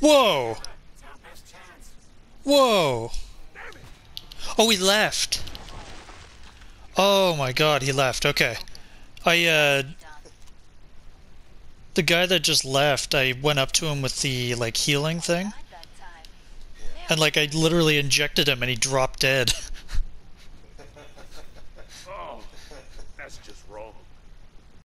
Whoa! Whoa! Oh, he left! Oh my god, he left. Okay. I, uh... The guy that just left, I went up to him with the, like, healing thing. And, like, I literally injected him and he dropped dead. oh, that's just wrong.